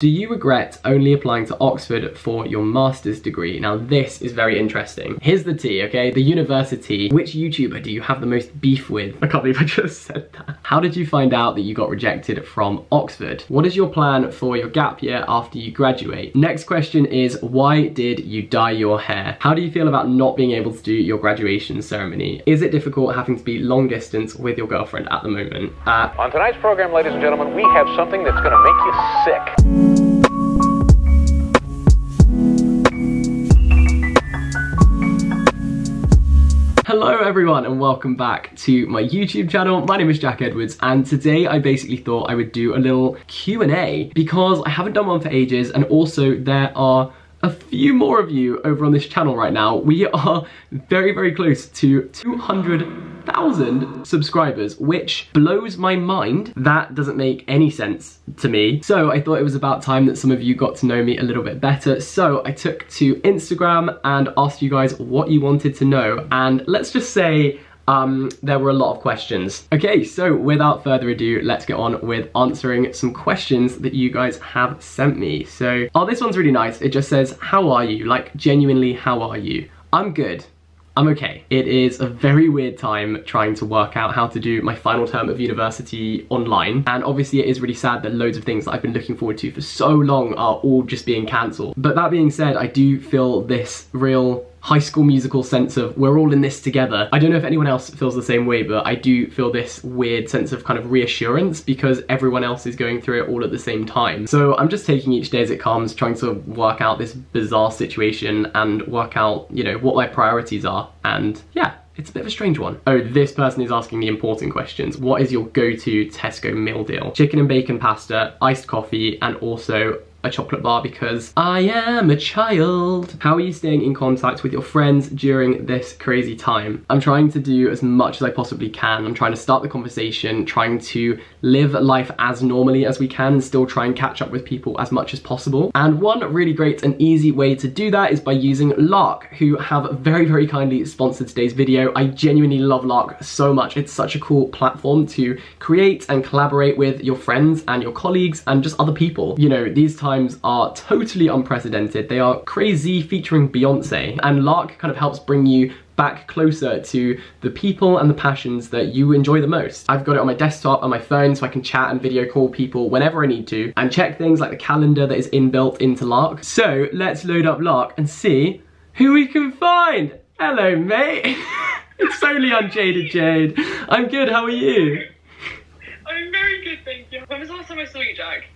Do you regret only applying to Oxford for your master's degree? Now this is very interesting. Here's the tea, okay? The university. Which YouTuber do you have the most beef with? I can't believe I just said that. How did you find out that you got rejected from Oxford? What is your plan for your gap year after you graduate? Next question is, why did you dye your hair? How do you feel about not being able to do your graduation ceremony? Is it difficult having to be long distance with your girlfriend at the moment? Uh, On tonight's program, ladies and gentlemen, we have something that's gonna make you sick. Hello everyone and welcome back to my YouTube channel. My name is Jack Edwards and today I basically thought I would do a little Q&A because I haven't done one for ages and also there are a few more of you over on this channel right now. We are very, very close to 200,000 subscribers, which blows my mind. That doesn't make any sense to me. So I thought it was about time that some of you got to know me a little bit better. So I took to Instagram and asked you guys what you wanted to know. And let's just say um, there were a lot of questions. Okay, so without further ado, let's get on with answering some questions that you guys have sent me. So, oh, this one's really nice. It just says, how are you? Like, genuinely, how are you? I'm good. I'm okay. It is a very weird time trying to work out how to do my final term of university online. And obviously it is really sad that loads of things that I've been looking forward to for so long are all just being cancelled. But that being said, I do feel this real high school musical sense of we're all in this together. I don't know if anyone else feels the same way, but I do feel this weird sense of kind of reassurance because everyone else is going through it all at the same time. So I'm just taking each day as it comes, trying to work out this bizarre situation and work out, you know, what my priorities are. And yeah, it's a bit of a strange one. Oh, this person is asking the important questions. What is your go-to Tesco meal deal? Chicken and bacon pasta, iced coffee, and also a chocolate bar because I am a child. How are you staying in contact with your friends during this crazy time? I'm trying to do as much as I possibly can. I'm trying to start the conversation, trying to live life as normally as we can and still try and catch up with people as much as possible. And one really great and easy way to do that is by using Lark, who have very, very kindly sponsored today's video. I genuinely love Lark so much. It's such a cool platform to create and collaborate with your friends and your colleagues and just other people. You know, these times times are totally unprecedented. They are crazy featuring Beyonce and Lark kind of helps bring you back closer to the people and the passions that you enjoy the most. I've got it on my desktop and my phone so I can chat and video call people whenever I need to and check things like the calendar that is inbuilt into Lark. So let's load up Lark and see who we can find. Hello mate. it's solely Unjaded Jade. I'm good, how are you? I'm very good, thank you. When was the last time I saw you, Jack?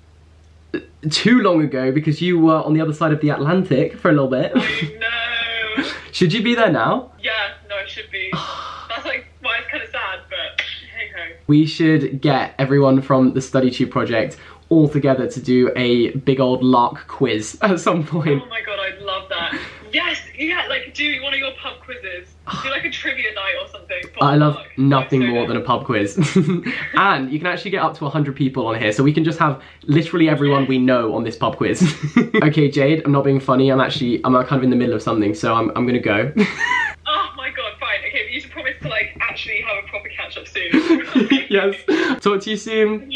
Too long ago because you were on the other side of the Atlantic for a little bit. Oh, no. should you be there now? Yeah, no, I should be. That's like, well, it's kind of sad, but hey ho. We should get everyone from the Study Tube project all together to do a big old lark quiz at some point. Oh my god, I'd love that. Yes, yeah, like do one of your pub quizzes. Do like a trivia night or something. I love nothing so more good. than a pub quiz. and you can actually get up to 100 people on here, so we can just have literally everyone we know on this pub quiz. okay, Jade, I'm not being funny. I'm actually, I'm kind of in the middle of something, so I'm, I'm gonna go. oh my god, fine. Okay, but you should promise to like actually have a proper catch up soon. yes. Talk to you soon.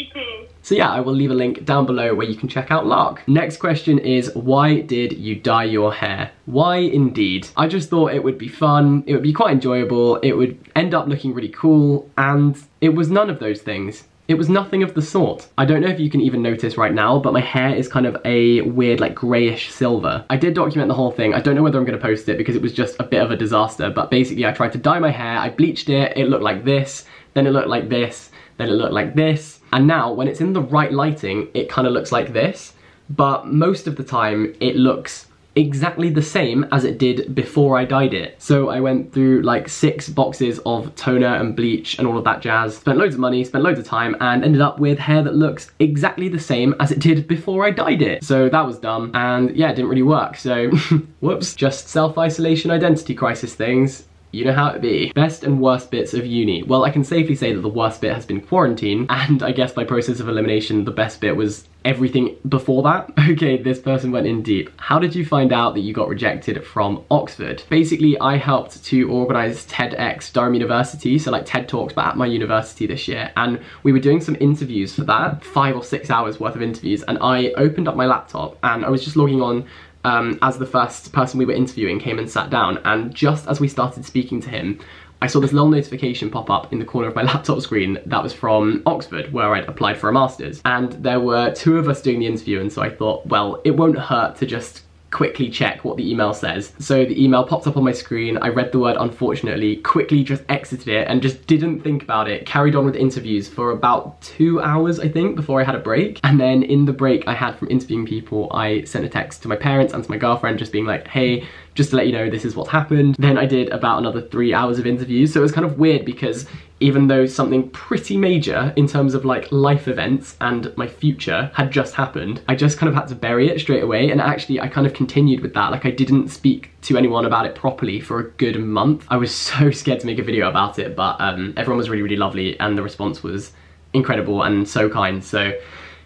So yeah, I will leave a link down below where you can check out Lark. Next question is, why did you dye your hair? Why indeed? I just thought it would be fun, it would be quite enjoyable, it would end up looking really cool, and it was none of those things. It was nothing of the sort. I don't know if you can even notice right now, but my hair is kind of a weird like grayish silver. I did document the whole thing. I don't know whether I'm gonna post it because it was just a bit of a disaster, but basically I tried to dye my hair, I bleached it, it looked like this, then it looked like this, then it looked like this, and now, when it's in the right lighting, it kind of looks like this, but most of the time it looks exactly the same as it did before I dyed it. So I went through like six boxes of toner and bleach and all of that jazz, spent loads of money, spent loads of time, and ended up with hair that looks exactly the same as it did before I dyed it. So that was dumb, and yeah, it didn't really work. So, whoops, just self-isolation identity crisis things you know how it be. Best and worst bits of uni. Well, I can safely say that the worst bit has been quarantine, and I guess by process of elimination, the best bit was everything before that. Okay, this person went in deep. How did you find out that you got rejected from Oxford? Basically, I helped to organize TEDx Durham University, so like TED Talks, but at my university this year, and we were doing some interviews for that, five or six hours worth of interviews, and I opened up my laptop and I was just logging on um, as the first person we were interviewing came and sat down, and just as we started speaking to him, I saw this little notification pop up in the corner of my laptop screen that was from Oxford, where I'd applied for a master's. And there were two of us doing the interview, and so I thought, well, it won't hurt to just quickly check what the email says. So the email popped up on my screen, I read the word unfortunately, quickly just exited it and just didn't think about it, carried on with interviews for about two hours I think before I had a break. And then in the break I had from interviewing people, I sent a text to my parents and to my girlfriend just being like, hey, just to let you know this is what's happened. Then I did about another three hours of interviews. So it was kind of weird because even though something pretty major in terms of like life events and my future had just happened, I just kind of had to bury it straight away. And actually I kind of continued with that. Like I didn't speak to anyone about it properly for a good month. I was so scared to make a video about it, but um, everyone was really, really lovely and the response was incredible and so kind. So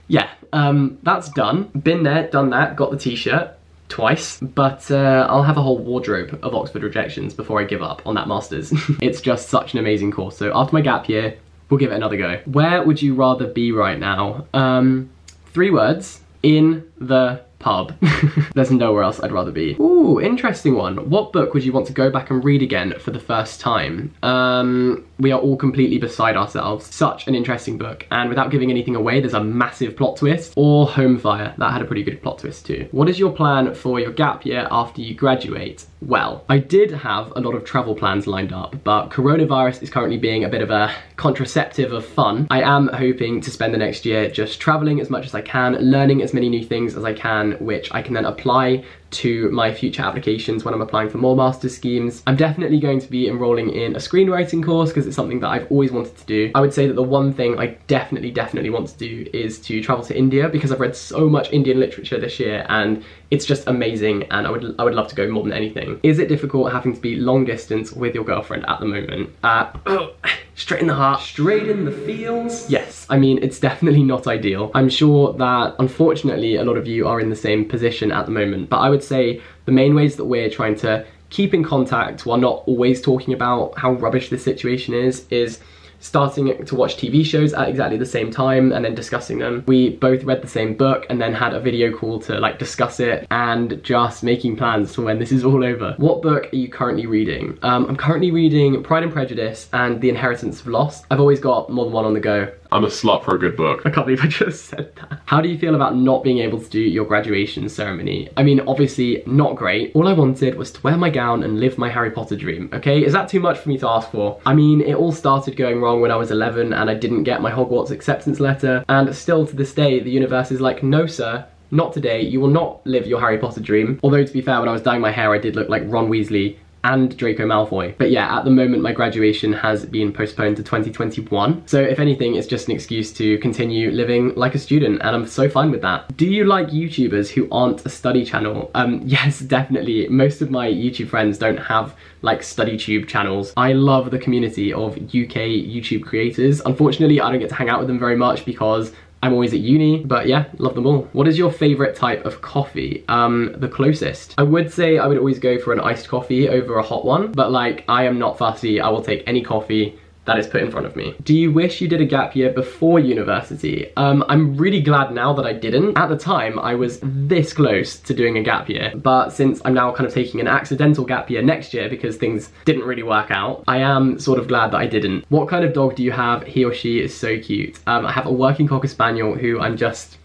yeah, um, that's done. Been there, done that, got the t-shirt twice, but uh, I'll have a whole wardrobe of Oxford rejections before I give up on that Masters. it's just such an amazing course. So after my gap year, we'll give it another go. Where would you rather be right now? Um, three words, in the pub. There's nowhere else I'd rather be. Ooh, interesting one. What book would you want to go back and read again for the first time? Um, we are all completely beside ourselves. Such an interesting book. And without giving anything away, there's a massive plot twist. Or Home Fire, that had a pretty good plot twist too. What is your plan for your gap year after you graduate? Well, I did have a lot of travel plans lined up, but coronavirus is currently being a bit of a contraceptive of fun. I am hoping to spend the next year just traveling as much as I can, learning as many new things as I can, which I can then apply to my future applications when I'm applying for more master's schemes. I'm definitely going to be enrolling in a screenwriting course because it's something that I've always wanted to do. I would say that the one thing I definitely, definitely want to do is to travel to India because I've read so much Indian literature this year and it's just amazing and I would I would love to go more than anything. Is it difficult having to be long distance with your girlfriend at the moment? Uh, oh, straight in the heart, straight in the feels. Yes, I mean, it's definitely not ideal. I'm sure that unfortunately a lot of you are in the same position at the moment, but I would say the main ways that we're trying to keep in contact while not always talking about how rubbish this situation is, is starting to watch TV shows at exactly the same time and then discussing them. We both read the same book and then had a video call to like discuss it and just making plans for when this is all over. What book are you currently reading? Um, I'm currently reading Pride and Prejudice and The Inheritance of Loss. I've always got more than one on the go. I'm a slut for a good book. I can't believe I just said that. How do you feel about not being able to do your graduation ceremony? I mean, obviously not great. All I wanted was to wear my gown and live my Harry Potter dream, okay? Is that too much for me to ask for? I mean, it all started going wrong when I was 11 and I didn't get my Hogwarts acceptance letter, and still to this day, the universe is like, no sir, not today, you will not live your Harry Potter dream. Although to be fair, when I was dyeing my hair, I did look like Ron Weasley and Draco Malfoy. But yeah, at the moment my graduation has been postponed to 2021. So if anything, it's just an excuse to continue living like a student and I'm so fine with that. Do you like YouTubers who aren't a study channel? Um, yes, definitely. Most of my YouTube friends don't have like study tube channels. I love the community of UK YouTube creators. Unfortunately, I don't get to hang out with them very much because I'm always at uni, but yeah, love them all. What is your favorite type of coffee? Um, the closest. I would say I would always go for an iced coffee over a hot one, but like, I am not fussy. I will take any coffee that is put in front of me. Do you wish you did a gap year before university? Um, I'm really glad now that I didn't. At the time, I was this close to doing a gap year, but since I'm now kind of taking an accidental gap year next year because things didn't really work out, I am sort of glad that I didn't. What kind of dog do you have? He or she is so cute. Um, I have a working Cocker Spaniel who I'm just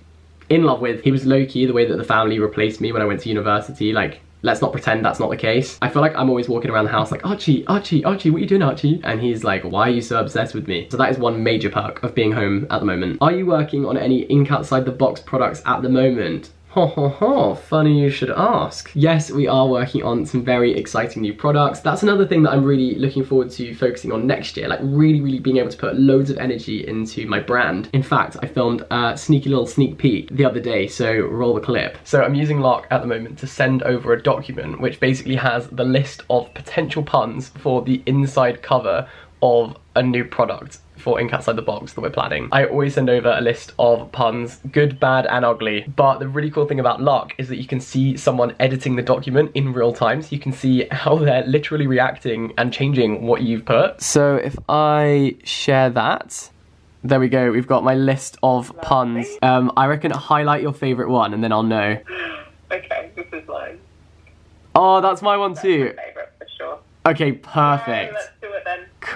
in love with. He was low-key the way that the family replaced me when I went to university. Like, Let's not pretend that's not the case. I feel like I'm always walking around the house like, Archie, Archie, Archie, what are you doing, Archie? And he's like, why are you so obsessed with me? So that is one major perk of being home at the moment. Are you working on any ink outside the box products at the moment? Ho ho ho, funny you should ask. Yes, we are working on some very exciting new products. That's another thing that I'm really looking forward to focusing on next year, like really, really being able to put loads of energy into my brand. In fact, I filmed a sneaky little sneak peek the other day, so roll the clip. So I'm using Lark at the moment to send over a document which basically has the list of potential puns for the inside cover of a new product for Ink Outside the Box that we're planning. I always send over a list of puns, good, bad, and ugly. But the really cool thing about Lark is that you can see someone editing the document in real time, so you can see how they're literally reacting and changing what you've put. So if I share that, there we go, we've got my list of puns. Um, I reckon highlight your favourite one and then I'll know. Okay, this is mine. Oh, that's my one too. Favourite for sure. Okay, Okay, perfect. let's do it then.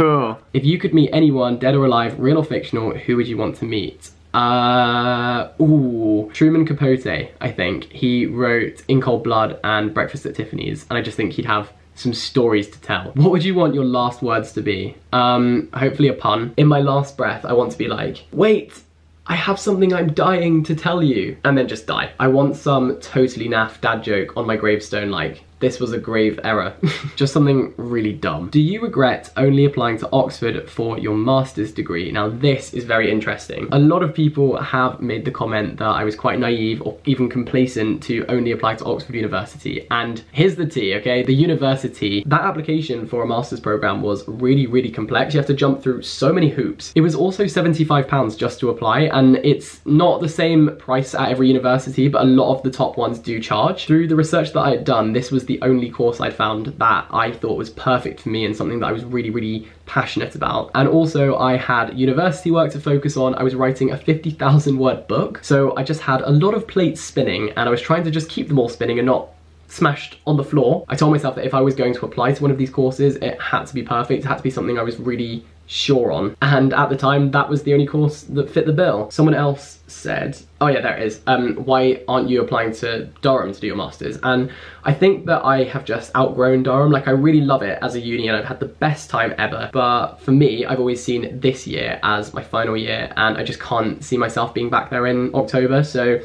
Cool. If you could meet anyone, dead or alive, real or fictional, who would you want to meet? Uh, ooh, Truman Capote, I think. He wrote In Cold Blood and Breakfast at Tiffany's, and I just think he'd have some stories to tell. What would you want your last words to be? Um, hopefully a pun. In my last breath, I want to be like, wait, I have something I'm dying to tell you, and then just die. I want some totally naff dad joke on my gravestone like, this was a grave error. just something really dumb. Do you regret only applying to Oxford for your master's degree? Now this is very interesting. A lot of people have made the comment that I was quite naive or even complacent to only apply to Oxford University. And here's the tea, okay? The university, that application for a master's program was really, really complex. You have to jump through so many hoops. It was also 75 pounds just to apply and it's not the same price at every university, but a lot of the top ones do charge. Through the research that I had done, this was the only course I'd found that I thought was perfect for me and something that I was really, really passionate about. And also I had university work to focus on. I was writing a 50,000 word book. So I just had a lot of plates spinning and I was trying to just keep them all spinning and not smashed on the floor. I told myself that if I was going to apply to one of these courses, it had to be perfect. It had to be something I was really sure on. And at the time, that was the only course that fit the bill. Someone else said, oh yeah, there it is. Um, why aren't you applying to Durham to do your masters? And I think that I have just outgrown Durham. Like I really love it as a uni and I've had the best time ever. But for me, I've always seen this year as my final year and I just can't see myself being back there in October. So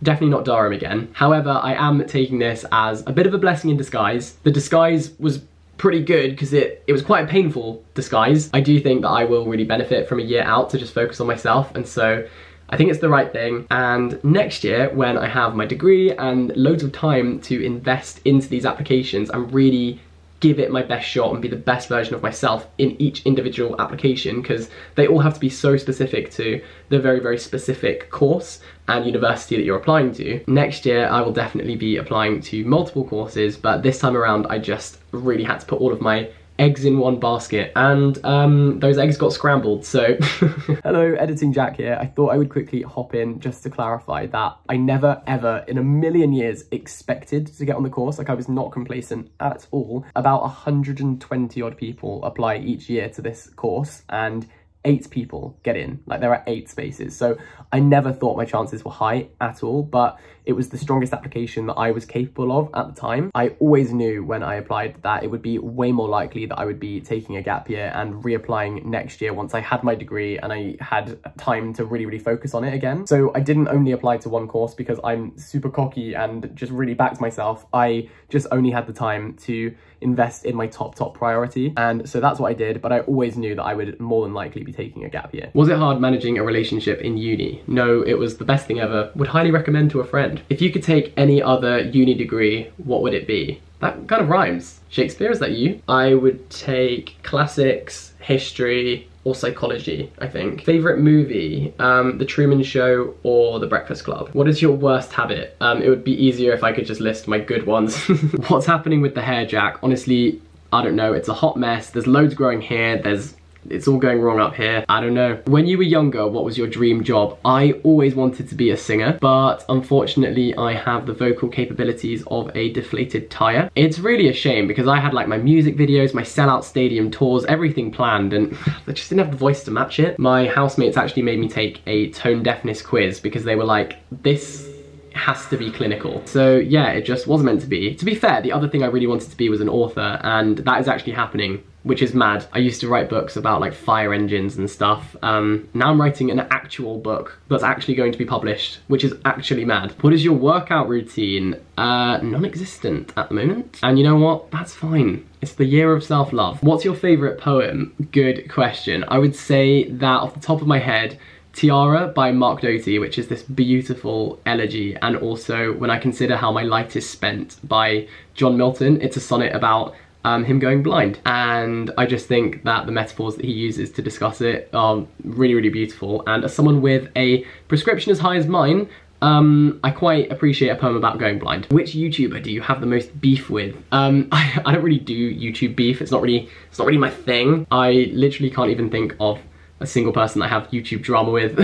Definitely not Durham again. However, I am taking this as a bit of a blessing in disguise. The disguise was pretty good because it, it was quite a painful disguise. I do think that I will really benefit from a year out to just focus on myself and so I think it's the right thing. And next year, when I have my degree and loads of time to invest into these applications and really give it my best shot and be the best version of myself in each individual application because they all have to be so specific to the very, very specific course and university that you're applying to. Next year, I will definitely be applying to multiple courses, but this time around, I just really had to put all of my eggs in one basket. And um, those eggs got scrambled so hello editing jack here. I thought i would quickly hop in just to clarify that i never ever in a million years expected to get on the course. Like i was not complacent at all. About 120 odd people apply each year to this course and eight people get in. Like there are eight spaces. So i never thought my chances were high at all but it was the strongest application that i was capable of at the time. I always knew when i applied that it would be way more likely that i would be taking a gap year and reapplying next year once i had my degree and i had time to really really focus on it again. So i didn't only apply to one course because i'm super cocky and just really backed myself. I just only had the time to invest in my top top priority. And so that's what i did but i always knew that i would more than likely be taking a gap year. Was it hard managing a relationship in uni? No it was the best thing ever. Would highly recommend to a friend. If you could take any other uni degree what would it be? That kind of rhymes. Shakespeare is that you? I would take classics history or psychology, I think. Favorite movie, um, The Truman Show or The Breakfast Club? What is your worst habit? Um, it would be easier if I could just list my good ones. What's happening with the hair, Jack? Honestly, I don't know. It's a hot mess. There's loads growing here. There's it's all going wrong up here. I don't know. When you were younger, what was your dream job? I always wanted to be a singer, but unfortunately I have the vocal capabilities of a deflated tire. It's really a shame because I had like my music videos, my sellout stadium tours, everything planned and I just didn't have the voice to match it. My housemates actually made me take a tone deafness quiz because they were like, this has to be clinical. So yeah, it just wasn't meant to be. To be fair, the other thing I really wanted to be was an author and that is actually happening which is mad. I used to write books about like fire engines and stuff. Um, now I'm writing an actual book that's actually going to be published, which is actually mad. What is your workout routine? Uh, non-existent at the moment. And you know what? That's fine. It's the year of self-love. What's your favorite poem? Good question. I would say that off the top of my head, Tiara by Mark Doty, which is this beautiful elegy, and also When I Consider How My Light Is Spent by John Milton. It's a sonnet about um, him going blind. And I just think that the metaphors that he uses to discuss it are really, really beautiful. And as someone with a prescription as high as mine, um, I quite appreciate a poem about going blind. Which YouTuber do you have the most beef with? Um, I, I don't really do YouTube beef. It's not really, it's not really my thing. I literally can't even think of a single person I have YouTube drama with.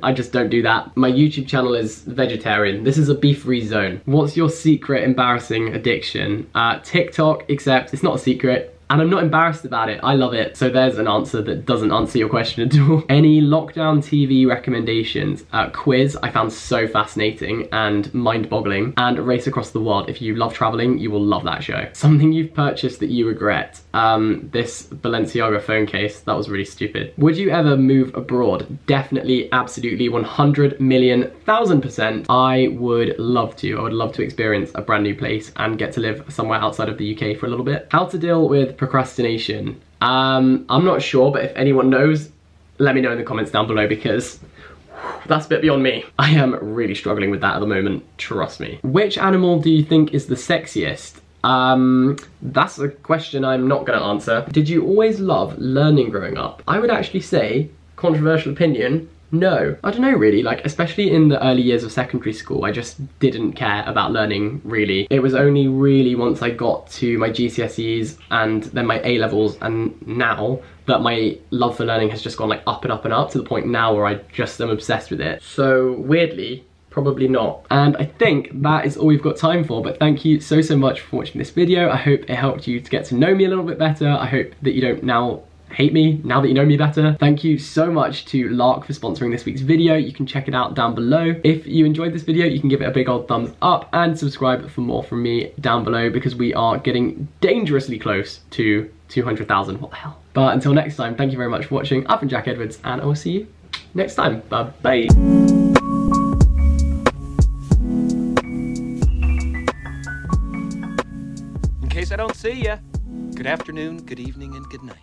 I just don't do that. My YouTube channel is vegetarian. This is a beef-free zone. What's your secret embarrassing addiction? Uh, TikTok, except it's not a secret and I'm not embarrassed about it. I love it. So there's an answer that doesn't answer your question at all. Any lockdown TV recommendations? Uh, quiz I found so fascinating and mind-boggling. And Race Across the World. If you love traveling, you will love that show. Something you've purchased that you regret. Um, this Balenciaga phone case, that was really stupid. Would you ever move abroad? Definitely, absolutely, 100 million, thousand percent. I would love to. I would love to experience a brand new place and get to live somewhere outside of the UK for a little bit. How to deal with procrastination? Um, I'm not sure, but if anyone knows, let me know in the comments down below because that's a bit beyond me. I am really struggling with that at the moment, trust me. Which animal do you think is the sexiest? Um, that's a question I'm not gonna answer. Did you always love learning growing up? I would actually say, controversial opinion, no, I don't know really, like especially in the early years of secondary school, I just didn't care about learning really. It was only really once I got to my GCSEs and then my A-levels and now that my love for learning has just gone like up and up and up to the point now where I just am obsessed with it. So weirdly, probably not. And I think that is all we've got time for, but thank you so, so much for watching this video. I hope it helped you to get to know me a little bit better. I hope that you don't now hate me now that you know me better. Thank you so much to Lark for sponsoring this week's video. You can check it out down below. If you enjoyed this video, you can give it a big old thumbs up and subscribe for more from me down below because we are getting dangerously close to 200,000. What the hell? But until next time, thank you very much for watching. I've been Jack Edwards and I will see you next time. Bye-bye. In case I don't see you, good afternoon, good evening, and good night.